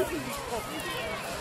Schießen gesprochen.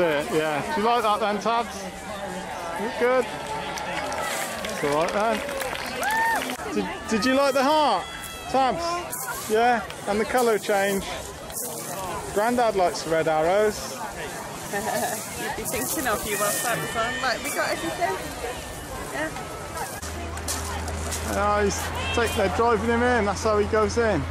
It, yeah. Do you like that then, Tabs? Good. It's alright then. Did, did you like the heart? Tabs? Yeah? And the colour change? Grandad likes red arrows. You'd be thinking of you whilst that was on. Like, we got everything? Yeah. Yeah, he's take, they're driving him in, that's how he goes in.